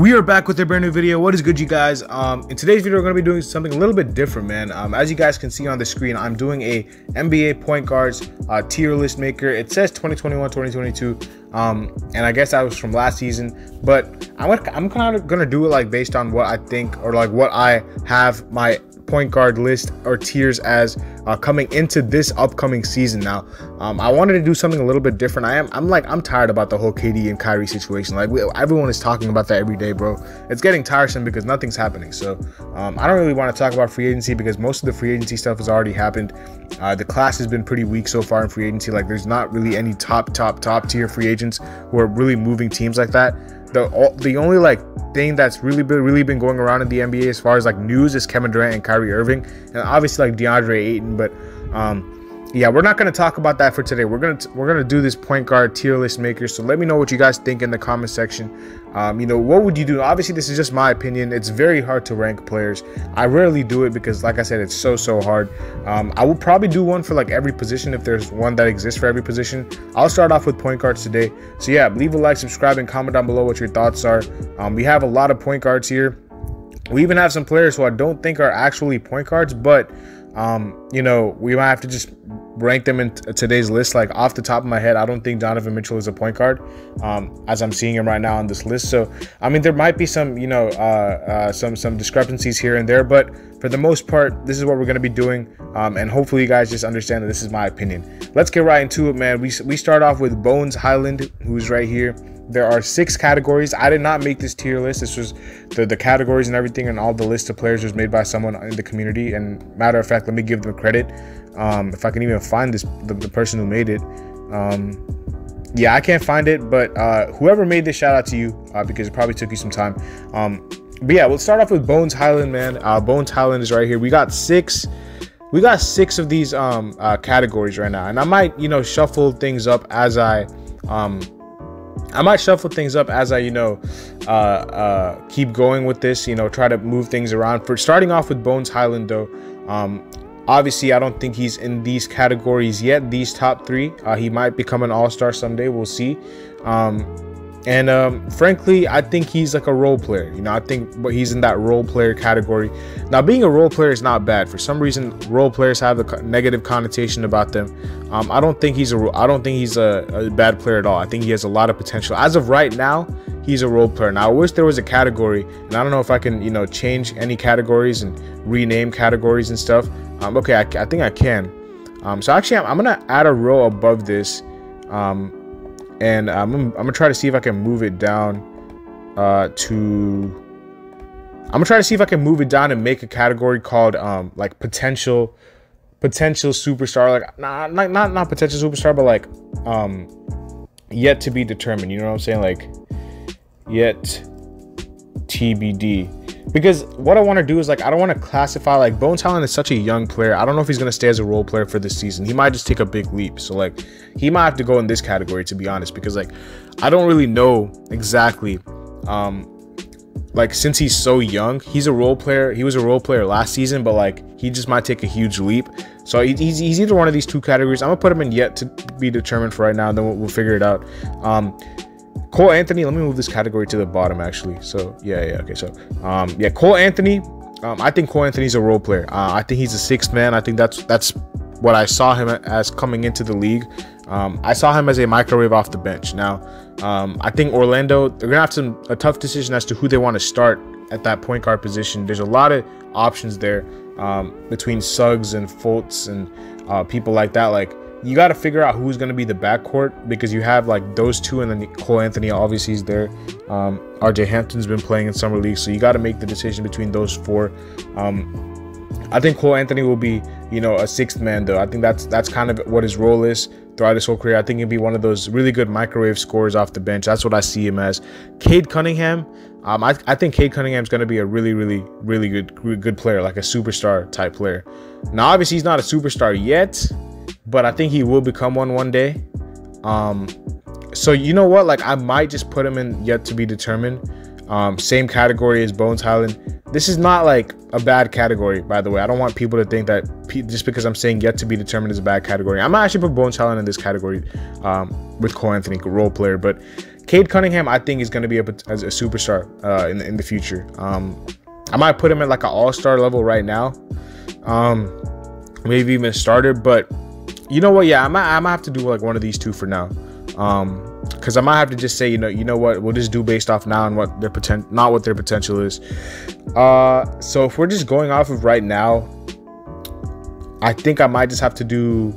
We are back with a brand new video. What is good, you guys? Um, in today's video, we're going to be doing something a little bit different, man. Um, as you guys can see on the screen, I'm doing a NBA point guards uh, tier list maker. It says 2021, 2022, um, and I guess that was from last season. But I'm, I'm kind of to do it like based on what I think or like what I have my point guard list or tiers as uh, coming into this upcoming season. Now, um, I wanted to do something a little bit different. I am, I'm like, I'm tired about the whole KD and Kyrie situation. Like, we, everyone is talking about that every day, bro. It's getting tiresome because nothing's happening. So, um, I don't really want to talk about free agency because most of the free agency stuff has already happened. Uh, the class has been pretty weak so far in free agency. Like, there's not really any top, top, top tier free agents who are really moving teams like that the the only like thing that's really been really been going around in the NBA as far as like news is Kevin Durant and Kyrie Irving, and obviously like DeAndre Ayton. But um, yeah, we're not gonna talk about that for today. We're gonna we're gonna do this point guard tier list maker. So let me know what you guys think in the comment section. Um, you know, what would you do? Obviously, this is just my opinion. It's very hard to rank players. I rarely do it because, like I said, it's so so hard. Um, I will probably do one for like every position if there's one that exists for every position. I'll start off with point guards today. So yeah, leave a like, subscribe, and comment down below what your thoughts are. Um, we have a lot of point guards here. We even have some players who I don't think are actually point guards, but um, you know, we might have to just rank them in today's list. Like off the top of my head, I don't think Donovan Mitchell is a point guard, um, as I'm seeing him right now on this list. So, I mean, there might be some, you know, uh, uh, some some discrepancies here and there, but for the most part, this is what we're going to be doing, um, and hopefully, you guys just understand that this is my opinion. Let's get right into it, man. We we start off with Bones Hyland, who's right here. There are six categories. I did not make this tier list. This was the, the categories and everything and all the list of players was made by someone in the community. And matter of fact, let me give them credit. Um, if I can even find this, the, the person who made it. Um, yeah, I can't find it, but uh, whoever made this, shout out to you uh, because it probably took you some time. Um, but yeah, we'll start off with Bones Hyland, man. Uh, Bones Hyland is right here. We got six. We got six of these um, uh, categories right now, and I might, you know, shuffle things up as I um, I might shuffle things up as I, you know, uh, uh, keep going with this. You know, try to move things around. For starting off with Bones Hyland, though, um, obviously I don't think he's in these categories yet. These top three, uh, he might become an All Star someday. We'll see. Um, and um, frankly, I think he's like a role player. You know, I think he's in that role player category. Now, being a role player is not bad. For some reason, role players have a negative connotation about them. Um, I don't think he's a. I don't think he's a, a, bad player at all. I think he has a lot of potential. As of right now, he's a role player. Now, I wish there was a category, and I don't know if I can, you know, change any categories and rename categories and stuff. Um, okay, I, I, think I can. Um, so actually, I'm, I'm, gonna add a row above this. Um, and I'm, I'm gonna try to see if I can move it down uh, to I'm gonna try to see if I can move it down and make a category called um, like potential potential superstar like not not not, not potential superstar but like um yet to be determined you know what I'm saying? Like yet TBD because what I want to do is like I don't want to classify like Bones Hyland is such a young player. I don't know if he's gonna stay as a role player for this season. He might just take a big leap. So like he might have to go in this category to be honest, because like I don't really know exactly. Um, like since he's so young, he's a role player. He was a role player last season, but like he just might take a huge leap. So he's, he's either one of these two categories. I'm gonna put him in yet to be determined for right now. Then we'll, we'll figure it out. Um, Cole Anthony, let me move this category to the bottom actually. So yeah, yeah, okay. So um, yeah, Cole Anthony. Um, I think Cole Anthony's a role player. Uh, I think he's a sixth man. I think that's that's what I saw him as coming into the league. Um, I saw him as a microwave off the bench. Now, um, I think Orlando they're gonna have some a tough decision as to who they want to start at that point guard position. There's a lot of options there um, between Suggs and Fultz and uh, people like that. Like you got to figure out who's going to be the backcourt because you have like those two, and then Cole Anthony obviously is there. Um, RJ Hampton's been playing in summer league, so you got to make the decision between those four. Um, I think Cole Anthony will be, you know, a sixth man though. I think that's that's kind of what his role is throughout his whole career. I think he'll be one of those really good microwave scorers off the bench. That's what I see him as. Cade Cunningham, um, I, I think Cade Cunningham's going to be a really, really, really good good player, like a superstar type player. Now, obviously, he's not a superstar yet, but I think he will become one one day. Um, so you know what? Like I might just put him in yet to be determined. Um, same category as Bones Hyland. This is not like a bad category, by the way. I don't want people to think that just because I'm saying yet to be determined is a bad category. I'm actually put Bones Hyland in this category um, with Cole Anthony, role player. But Cade Cunningham, I think, is going to be a, as a superstar uh, in, the, in the future. Um, I might put him at like an all star level right now. Um, maybe even starter, but you know what? Yeah, I might, I might have to do like one of these two for now. Um, because I might have to just say, you know, you know what, we'll just do based off now and what their potential, not what their potential is. Uh, so if we're just going off of right now, I think I might just have to do.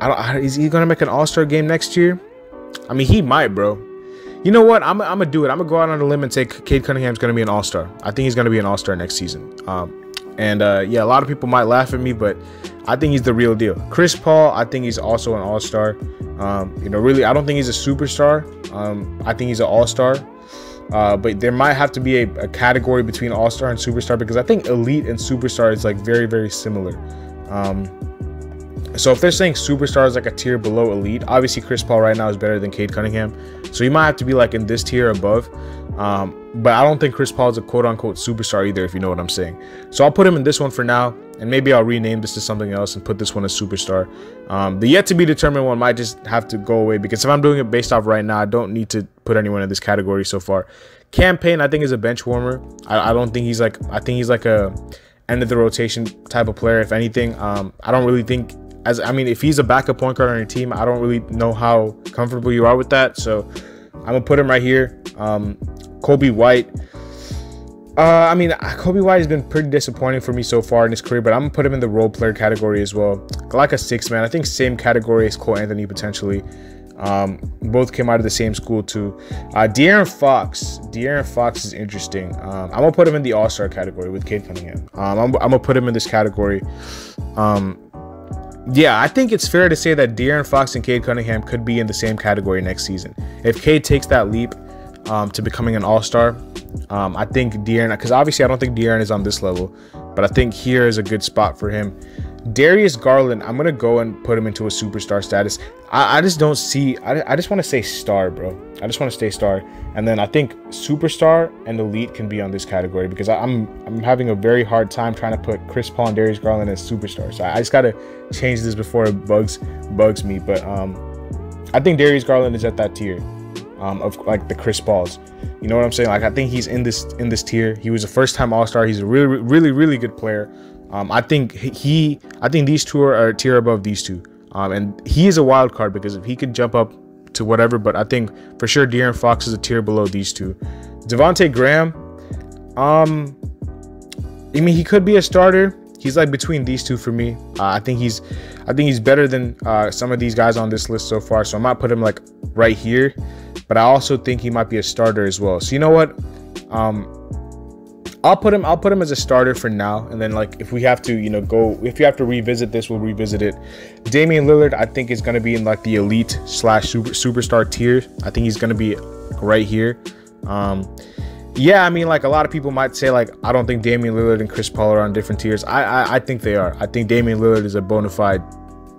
I don't. Is he gonna make an All Star game next year? I mean, he might, bro. You know what? I'm, I'm gonna do it. I'm gonna go out on a limb and say Cade Cunningham's gonna be an All Star. I think he's gonna be an All Star next season. Um, and uh, yeah, a lot of people might laugh at me, but I think he's the real deal. Chris Paul, I think he's also an All Star. Um, you know, really, I don't think he's a superstar. Um, I think he's an All Star. Uh, but there might have to be a, a category between All Star and Superstar because I think Elite and Superstar is like very, very similar. Um, so if they're saying superstar is like a tier below elite, obviously Chris Paul right now is better than Cade Cunningham. So you might have to be like in this tier above. Um, but I don't think Chris Paul is a quote unquote superstar either, if you know what I'm saying. So I'll put him in this one for now, and maybe I'll rename this to something else and put this one as superstar. Um, the yet to be determined one might just have to go away because if I'm doing it based off right now, I don't need to put anyone in this category so far. Cam Payne, I think, is a bench warmer. I, I don't think he's like, I think he's like a end of the rotation type of player. If anything, um, I don't really think as I mean, if he's a backup point guard on your team, I don't really know how comfortable you are with that. So I'm gonna put him right here. Um, Coby White. Uh, I mean, Coby White has been pretty disappointing for me so far in his career, but I'm gonna put him in the role player category as well, like a six man. I think same category as Cole Anthony potentially. Um, both came out of the same school too. Uh, De'Aaron Fox. De'Aaron Fox is interesting. Um, I'm gonna put him in the All Star category with Cade Cunningham. Um, I'm, I'm, gonna put him in this category. Um, yeah, I think it's fair to say that De'Aaron Fox and Cade Cunningham could be in the same category next season. If Cade takes that leap um, to becoming an All Star, um, I think De'Aaron, because obviously I don't think De'Aaron is on this level, but I think here is a good spot for him. Darius Garland, I'm gonna go and put him into a superstar status. I, I just don't see. I, I just want to say star, bro. I just want to stay star, and then I think superstar and elite can be on this category because I, am I'm, I'm having a very hard time trying to put Chris Paul and Darius Garland as superstars. So I, I just gotta change this before it bugs bugs me. But um, I think Darius Garland is at that tier um, of like the Chris Pauls. You know what I'm saying? Like I think he's in this in this tier. He was a first time All Star. He's a really really really good player. Um, I think he, I think these two are a tier above these two. Um, and he is a wild card because if he could jump up to whatever, but I think for sure De'Aaron Fox is a tier below these two. Devonte Graham, um, I mean he could be a starter. He's like between these two for me. Uh, I think he's, I think he's better than uh, some of these guys on this list so far. So I might put him like right here, but I also think he might be a starter as well. So you know what? Um, I'll put him. I'll put him as a starter for now, and then like if we have to, you know, go if you have to revisit this, we'll revisit it. Damian Lillard, I think is going to be in like the elite slash super superstar tier. I think he's going to be right here. Um, yeah, I mean, like a lot of people might say, like I don't think Damian Lillard and Chris Paul are on different tiers. I I, I think they are. I think Damian Lillard is a bona fide.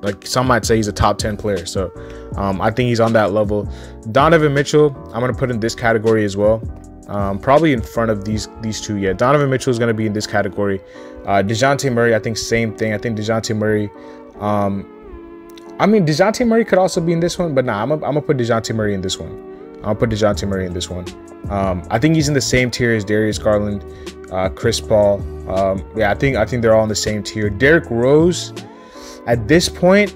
Like some might say he's a top 10 player. So um, I think he's on that level. Donovan Mitchell, I'm going to put in this category as well. Um, probably in front of these these two. Yeah, Donovan Mitchell is going to be in this category. Uh, Dejounte Murray, I think same thing. I think Dejounte Murray. Um, I mean, Dejounte Murray could also be in this one, but nah, I'm gonna put Dejounte Murray in this one. I'll put Dejounte Murray in this one. Um, I think he's in the same tier as Darius Garland, uh, Chris Paul. Um, yeah, I think I think they're all in the same tier. Derrick Rose, at this point,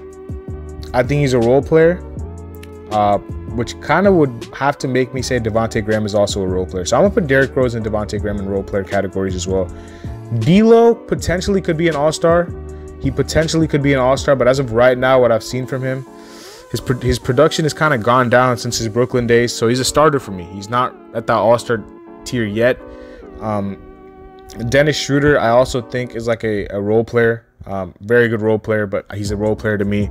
I think he's a role player. Uh, which kind of would have to make me say Devonte Graham is also a role player. So I'm gonna put Derrick Rose and Devonte Graham in role player categories as well. D'Lo potentially could be an All Star. He potentially could be an All Star, but as of right now, what I've seen from him, his his production has kind of gone down since his Brooklyn days. So he's a starter for me. He's not at that All Star tier yet. Um, Dennis Schroeder, I also think is like a, a role player. Um, very good role player, but he's a role player to me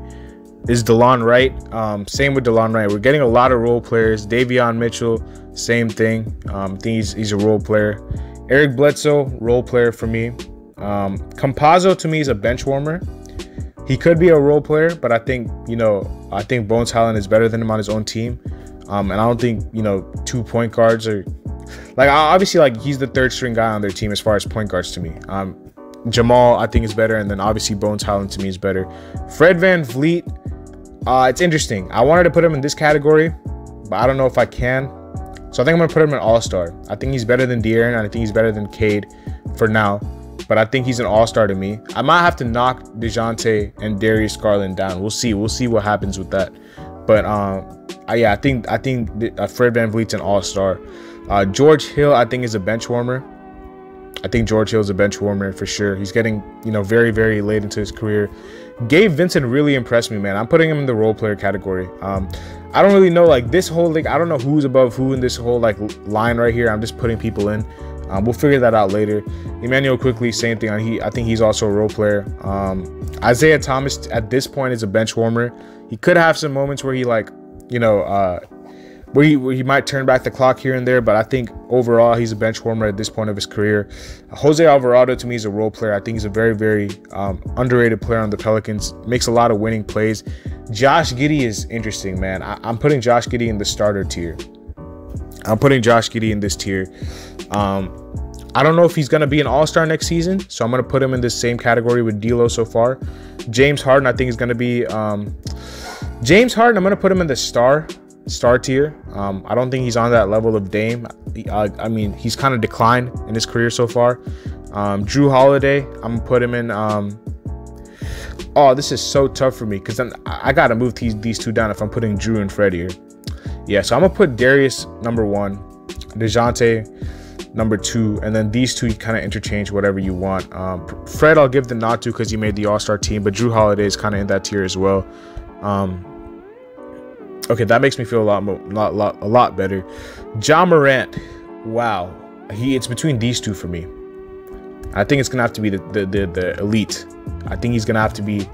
is DeLon Wright. Um, same with DeLon Wright. We're getting a lot of role players. Davion Mitchell, same thing. Um, I think he's, he's a role player. Eric Bledsoe, role player for me. Um, Campazzo to me is a bench warmer. He could be a role player, but I think you know I think Bones Hyland is better than him on his own team. Um, and I don't think you know two point guards are like obviously like he's the third string guy on their team as far as point guards to me. Um, Jamal I think is better, and then obviously Bones Hyland to me is better. Fred VanVleet uh, it's interesting. I wanted to put him in this category, but I don't know if I can. So I think I'm gonna put him in All Star. I think he's better than De'Aaron, and I think he's better than Cade for now. But I think he's an All Star to me. I might have to knock Dejounte and Darius Garland down. We'll see. We'll see what happens with that. But um, I, yeah, I think I think uh, Fred VanVleet's an All Star. Uh, George Hill, I think, is a bench warmer. I think George Hill is a bench warmer for sure. He's getting, you know, very, very late into his career. Gabe Vincent really impressed me, man. I'm putting him in the role player category. Um, I don't really know like this whole like I don't know who's above who in this whole like line right here. I'm just putting people in. Um, we'll figure that out later. Immanuel Quickley, same thing. He I think he's also a role player. Um, Isaiah Thomas at this point is a bench warmer. He could have some moments where he like you know uh, he, might turn back the clock here and there, but I think overall he's a bench warmer at this point of his career. Jose Alvarado to me is a role player. I think he's a very, very um, underrated player on the Pelicans. Makes a lot of winning plays. Josh Giddey is interesting, man. I, am putting Josh Giddey in the starter tier. I'm putting Josh Giddey in this tier. Um, I don't know if he's going to be an all star next season, so I'm going to put him in the same category with D'Lo so far. James Harden, I think, is going to be. Um, James Harden, I'm going to put him in the star star tier. Um, I don't think he's on that level of Dame. Uh, I mean, he's kind of declined in his career so far. Um, Jrue Holiday, I'm gonna put him in. Um, oh, this is so tough for me because then I gotta move these these two down if I'm putting Jrue and Fred here. Yeah, so I'm gonna put Darius number one, Dejounte number two, and then these two you kind of interchange whatever you want. Um, Fred, I'll give the nod to because he made the All Star team, but Jrue Holiday is kind of in that tier as well. Um, Okay, that makes me feel a lot more, lot, lot, a lot better. Ja Morant, wow, he it's between these two for me. I think it's gonna have to be the, the the, the elite. I think he's gonna have to be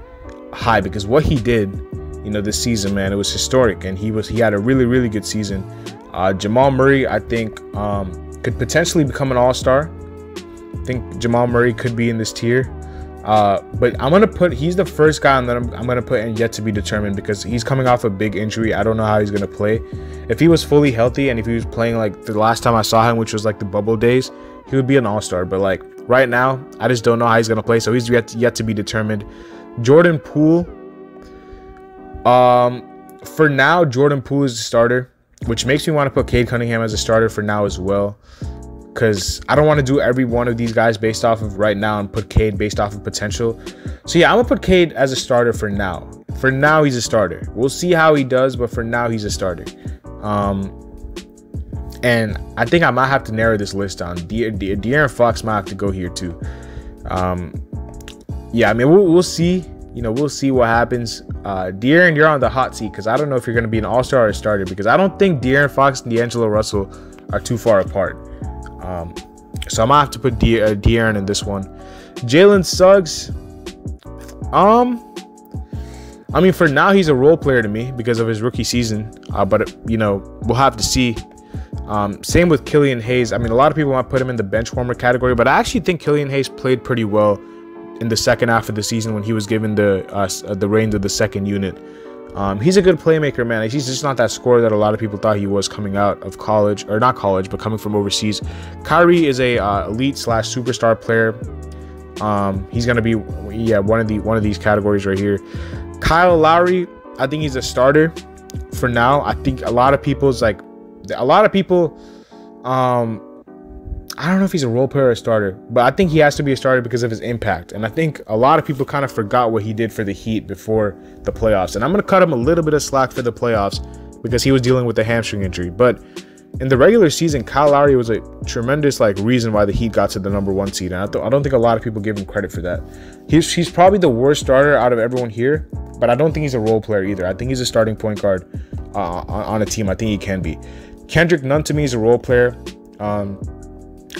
high because what he did, you know, this season, man, it was historic, and he was he had a really really good season. Uh, Jamal Murray, I think, um, could potentially become an All Star. I think Jamal Murray could be in this tier. Uh, but I'm gonna put he's the first guy that I'm, I'm gonna put in yet to be determined because he's coming off a big injury. I don't know how he's gonna play. If he was fully healthy and if he was playing like the last time I saw him, which was like the bubble days, he would be an all-star. But like right now, I just don't know how he's gonna play. So he's yet to, yet to be determined. Jordan Poole. Um, for now, Jordan Poole is the starter, which makes me want to put Cade Cunningham as a starter for now as well because I don't want to do every one of these guys based off of right now and put Cade based off of potential. So yeah, I'm gonna put Cade as a starter for now. For now, he's a starter. We'll see how he does, but for now, he's a starter. Um, and I think I might have to narrow this list down. De- De- De'Aaron Fox might have to go here too. Um, yeah, I mean, we'll, we'll see. You know, we'll see what happens. Uh, De'Aaron, you're on the hot seat because I don't know if you're going to be an all star or a starter because I don't think De'Aaron Fox and D'Angelo Russell are too far apart. Um, so I'm gonna have to put De- uh, De'Aaron in this one. Jalen Suggs. Um, I mean, for now he's a role player to me because of his rookie season. Uh, but you know, we'll have to see. Um, same with Killian Hayes. I mean, a lot of people might put him in the bench warmer category, but I actually think Killian Hayes played pretty well in the second half of the season when he was given the uh, the reins of the second unit. Um, he's a good playmaker, man. He's just not that scorer that a lot of people thought he was coming out of college, or not college, but coming from overseas. Kyrie is a uh, elite slash superstar player. Um, he's gonna be, yeah, one of the one of these categories right here. Kyle Lowry, I think he's a starter for now. I think a lot of people's like, a lot of people, um, I don't know if he's a role player or a starter, but I think he has to be a starter because of his impact. And I think a lot of people kind of forgot what he did for the Heat before the playoffs. And I'm going to cut him a little bit of slack for the playoffs because he was dealing with a hamstring injury. But in the regular season, Kyle Lowry was a tremendous like reason why the Heat got to the number one seed. And I, th- I don't think a lot of people give him credit for that. He's, he's probably the worst starter out of everyone here, but I don't think he's a role player either. I think he's a starting point guard uh, on, a team. I think he can be. Kendrick Nunn to me is a role player. Um,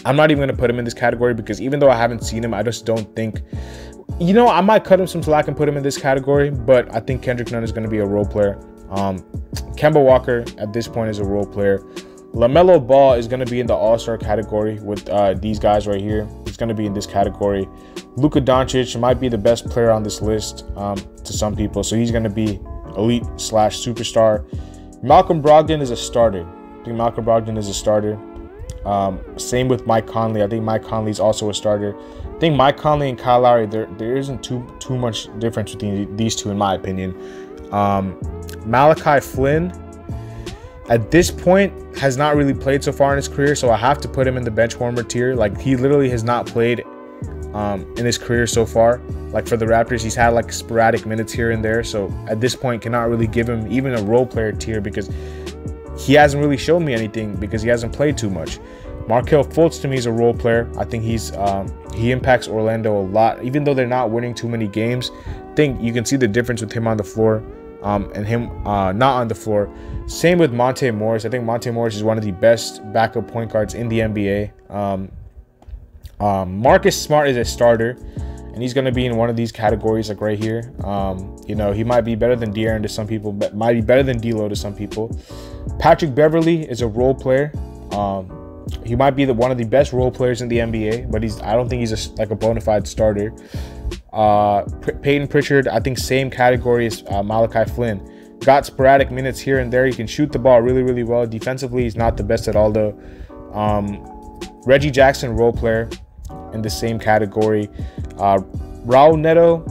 I'm not even going to put him in this category because even though I haven't seen him, I just don't think. You know, I might cut him some slack and put him in this category, but I think Kendrick Nunn is going to be a role player. Um, Kemba Walker at this point is a role player. LaMelo Ball is going to be in the All Star category with uh, these guys right here. He's going to be in this category. Luka Doncic might be the best player on this list um, to some people, so he's going to be elite slash superstar. Malcolm Brogdon is a starter. I think Malcolm Brogdon is a starter. Um, same with Mike Conley. I think Mike Conley is also a starter. I think Mike Conley and Kyle Lowry, there there isn't too too much difference between these two, in my opinion. Um, Malachi Flynn. at this point has not really played so far in his career, so I have to put him in the bench warmer tier. Like he literally has not played um, in his career so far. Like for the Raptors, he's had like sporadic minutes here and there. So at this point, cannot really give him even a role player tier because he hasn't really shown me anything because he hasn't played too much. Markelle Fultz to me is a role player. I think he's um, he impacts Orlando a lot, even though they're not winning too many games. I think you can see the difference with him on the floor um, and him uh, not on the floor. Same with Monte Morris. I think Monte Morris is one of the best backup point guards in the NBA. Um, um, Marcus Smart is a starter, and he's going to be in one of these categories, like right here. Um, you know, he might be better than De'Aaron to some people, but might be better than D'Lo to some people. Patrick Beverley is a role player. Um, he might be the, one of the best role players in the NBA, but he's I don't think he's a, like a bona fide starter. Uh, Payton Pritchard, I think same category as uh, Malachi Flynn. Got sporadic minutes here and there. He can shoot the ball really, really well. Defensively, he's not the best at all though. Um, Reggie Jackson, role player in the same category. Uh, Raul Neto,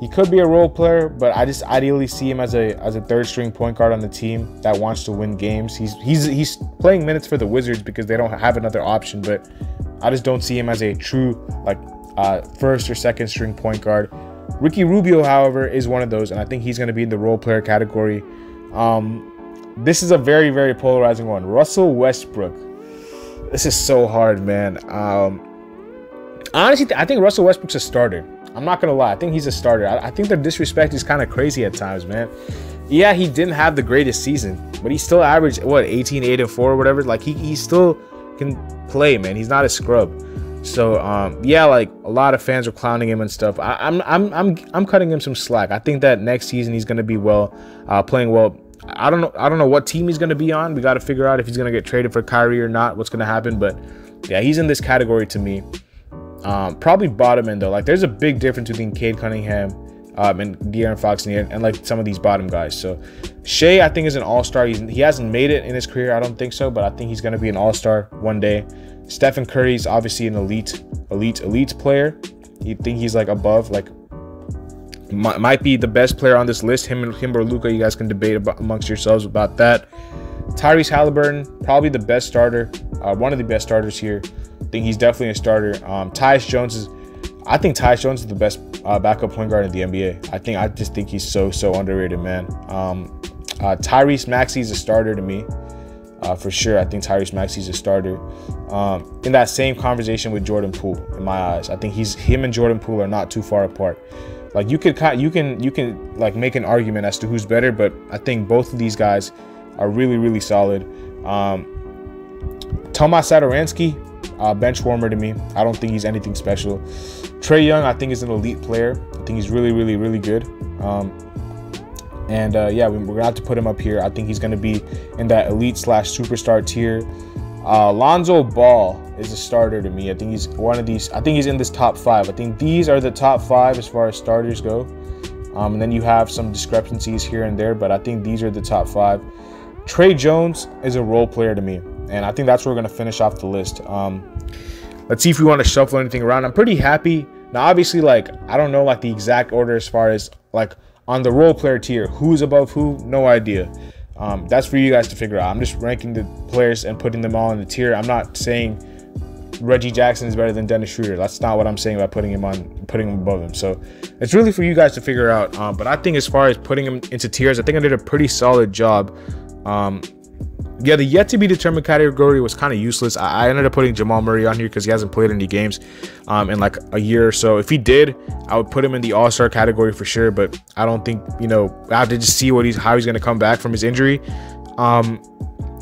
he could be a role player, but I just ideally see him as a as a third string point guard on the team that wants to win games. He's he's he's playing minutes for the Wizards because they don't have another option, but I just don't see him as a true like uh, first or second string point guard. Ricky Rubio, however, is one of those, and I think he's going to be in the role player category. Um, this is a very very polarizing one. Russell Westbrook. This is so hard, man. Um, honestly, I think Russell Westbrook's a starter. I'm not gonna lie. I think he's a starter. I, I think the disrespect is kind of crazy at times, man. Yeah, he didn't have the greatest season, but he still averaged what 18, 8, and 4 or whatever. Like he, he still can play, man. He's not a scrub. So um, yeah, like a lot of fans are clowning him and stuff. I, am I'm, I'm I'm I'm cutting him some slack. I think that next season he's gonna be well, uh, playing well. I don't know I don't know what team he's gonna be on. We got to figure out if he's gonna get traded for Kyrie or not. What's gonna happen? But yeah, he's in this category to me. Um, probably bottom end though. Like there's a big difference between Cade Cunningham um, and De'Aaron Fox and, and, like some of these bottom guys. So Shai, I think, is an all star. He hasn't made it in his career. I don't think so, but I think he's going to be an all star one day. Stephen Curry's obviously an elite, elite, elite player. You think he's like above, like might be the best player on this list. Him and him or Luka, you guys can debate about, amongst yourselves about that. Tyrese Halliburton, probably the best starter, uh, one of the best starters here. I think he's definitely a starter. Um, Tyus Jones is, I think Tyus Jones is the best uh, backup point guard in the NBA. I think I just think he's so so underrated, man. Um, uh, Tyrese a starter to me, uh, for sure. I think Tyrese Maxey is a starter. Um, in that same conversation with Jordan Poole, in my eyes, I think he's him and Jordan Poole are not too far apart. Like you could you can you can like make an argument as to who's better, but I think both of these guys are really really solid. Um, Tomas Satoransky, uh, bench warmer to me. I don't think he's anything special. Trae Young, I think is an elite player. I think he's really really really good. Um, and uh, yeah, we're gonna have to put him up here. I think he's gonna be in that elite slash superstar tier. Uh, Lonzo Ball is a starter to me. I think he's one of these. I think he's in this top five. I think these are the top five as far as starters go. Um, and then you have some discrepancies here and there, but I think these are the top five. Tre Jones is a role player to me, and I think that's where we're gonna finish off the list. Um, let's see if we want to shuffle anything around. I'm pretty happy. Now, obviously, like I don't know like the exact order as far as like on the role player tier, who's above who, no idea. Um, that's for you guys to figure out. I'm just ranking the players and putting them all in the tier. I'm not saying Reggie Jackson is better than Dennis Schroeder. That's not what I'm saying about putting him on, putting him above him. So it's really for you guys to figure out. Um, but I think as far as putting him into tiers, I think I did a pretty solid job. Um, yeah, the yet to be determined category was kind of useless. I, I, ended up putting Jamal Murray on here because he hasn't played any games um, in like a year or so. If he did, I would put him in the All Star category for sure. But I don't think you know. I have to just see what he's how he's gonna come back from his injury. Um,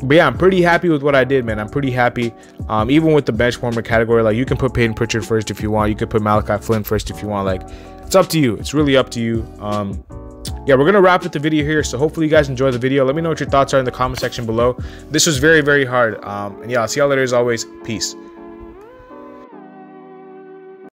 but yeah, I'm pretty happy with what I did, man. I'm pretty happy. Um, even with the bench warmer category, like you can put Payton Pritchard first if you want. You could put Malachi Flynn first if you want. Like it's up to you. It's really up to you. Um, yeah, we're gonna wrap up the video here. So hopefully you guys enjoy the video. Let me know what your thoughts are in the comment section below. This was very, very hard. Um, and yeah, I'll see y'all later as always. Peace.